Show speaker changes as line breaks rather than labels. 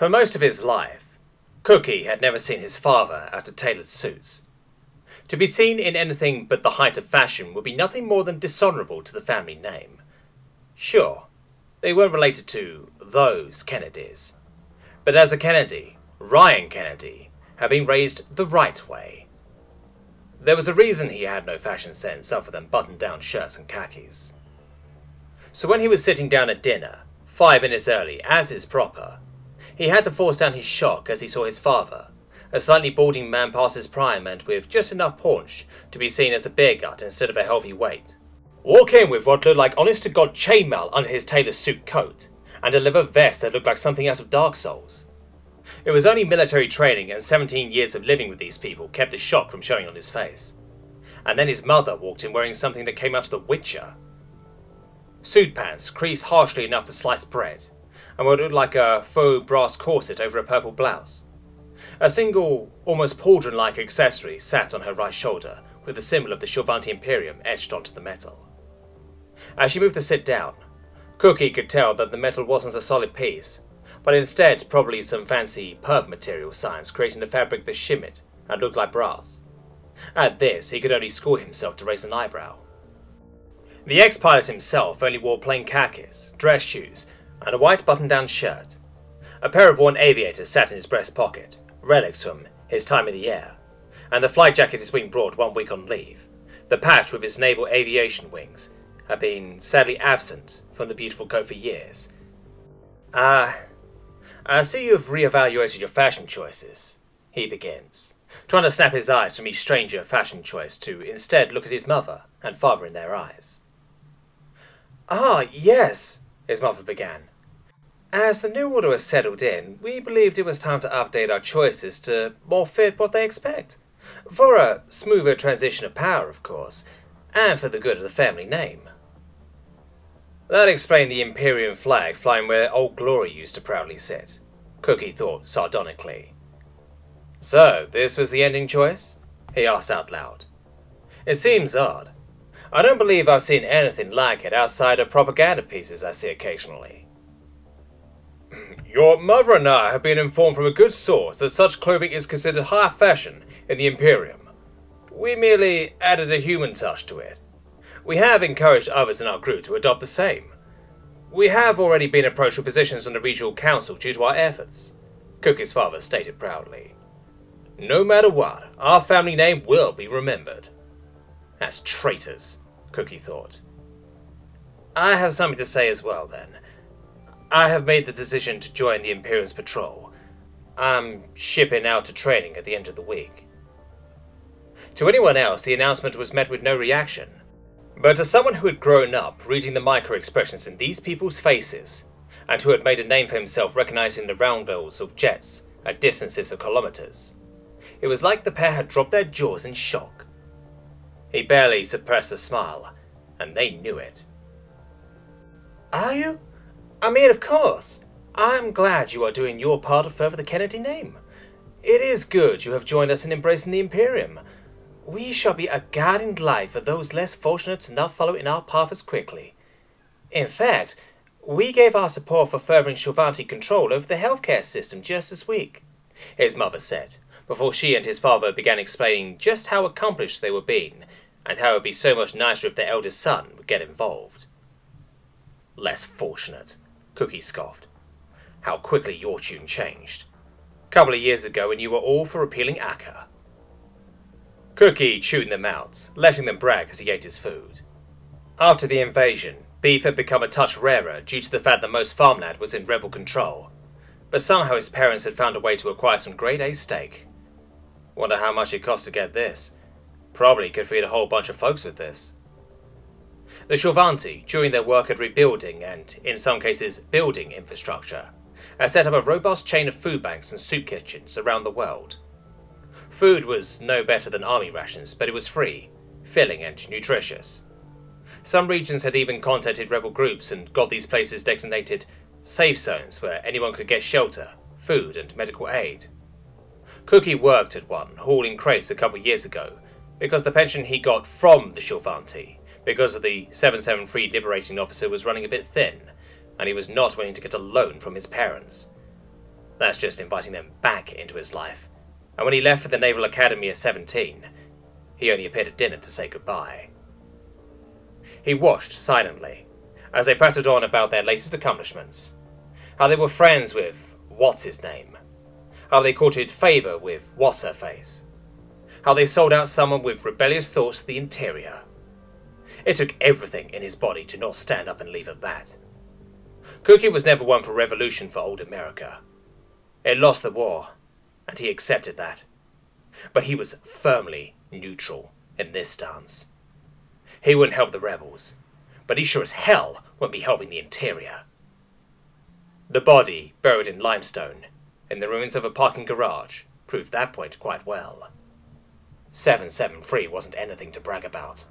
For most of his life, Cookie had never seen his father out of tailored suits. To be seen in anything but the height of fashion would be nothing more than dishonourable to the family name. Sure, they weren't related to those Kennedys. But as a Kennedy, Ryan Kennedy had been raised the right way. There was a reason he had no fashion sense other than button down shirts and khakis. So when he was sitting down at dinner, five minutes early, as is proper, he had to force down his shock as he saw his father, a slightly balding man past his prime and with just enough paunch to be seen as a beer gut instead of a healthy weight. Walk in with what looked like honest to god chainmail under his tailor suit coat, and a leather vest that looked like something out of Dark Souls. It was only military training and 17 years of living with these people kept the shock from showing on his face. And then his mother walked in wearing something that came out of The Witcher. Suit pants creased harshly enough to slice bread, and what looked like a faux brass corset over a purple blouse. A single, almost pauldron like accessory sat on her right shoulder, with the symbol of the Shorvanti Imperium etched onto the metal. As she moved to sit down, Cookie could tell that the metal wasn't a solid piece, but instead probably some fancy perb material science creating a fabric that shimmered and looked like brass. At this, he could only school himself to raise an eyebrow. The ex-pilot himself only wore plain khakis, dress shoes, and a white button-down shirt. A pair of worn aviators sat in his breast pocket, relics from his time in the air, and the flight jacket his wing brought one week on leave. The patch with his naval aviation wings had been sadly absent from the beautiful coat for years. Ah, I see you have re-evaluated your fashion choices, he begins, trying to snap his eyes from each stranger fashion choice to instead look at his mother and father in their eyes. Ah, yes, his mother began. As the new order has settled in, we believed it was time to update our choices to more fit what they expect. For a smoother transition of power, of course, and for the good of the family name. That explained the Imperium flag flying where Old Glory used to proudly sit, Cookie thought sardonically. So, this was the ending choice? He asked out loud. It seems odd. I don't believe I've seen anything like it outside of propaganda pieces I see occasionally. Your mother and I have been informed from a good source that such clothing is considered high fashion in the Imperium. We merely added a human touch to it. We have encouraged others in our group to adopt the same. We have already been approached for positions on the regional council due to our efforts, Cookie's father stated proudly. No matter what, our family name will be remembered. As traitors, Cookie thought. I have something to say as well, then. I have made the decision to join the Imperium's patrol. I'm shipping out to training at the end of the week. To anyone else, the announcement was met with no reaction. But to someone who had grown up reading the micro expressions in these people's faces, and who had made a name for himself recognizing the roundels of jets at distances of kilometers, it was like the pair had dropped their jaws in shock. He barely suppressed a smile, and they knew it. Are you? I mean, of course. I'm glad you are doing your part to further the Kennedy name. It is good you have joined us in embracing the Imperium. We shall be a guiding light for those less fortunate to not follow in our path as quickly. In fact, we gave our support for furthering Shorvanti control over the healthcare system just this week, his mother said, before she and his father began explaining just how accomplished they were being, and how it would be so much nicer if their eldest son would get involved. Less fortunate, Cookie scoffed. How quickly your tune changed. A couple of years ago when you were all for repealing Acre. Cookie chewed them out, letting them brag as he ate his food. After the invasion, beef had become a touch rarer due to the fact that most farmland was in rebel control, but somehow his parents had found a way to acquire some grade A steak. Wonder how much it cost to get this. Probably could feed a whole bunch of folks with this. The Shorvanti, during their work at rebuilding and, in some cases, building infrastructure, had set up a robust chain of food banks and soup kitchens around the world. Food was no better than army rations, but it was free, filling, and nutritious. Some regions had even contacted rebel groups and got these places designated safe zones where anyone could get shelter, food, and medical aid. Cookie worked at one, hauling crates a couple years ago, because the pension he got from the Shorvanti, because of the 773 liberating officer was running a bit thin, and he was not willing to get a loan from his parents. That's just inviting them back into his life. And when he left for the Naval Academy at 17, he only appeared at dinner to say goodbye. He watched silently as they prattled on about their latest accomplishments. How they were friends with what's his name. How they courted favour with what's her face. How they sold out someone with rebellious thoughts to the interior. It took everything in his body to not stand up and leave at that. Cookie was never one for revolution for old America. It lost the war, and he accepted that. But he was firmly neutral in this stance. He wouldn't help the rebels, but he sure as hell wouldn't be helping the interior. The body, buried in limestone, in the ruins of a parking garage, proved that point quite well. 773 wasn't anything to brag about.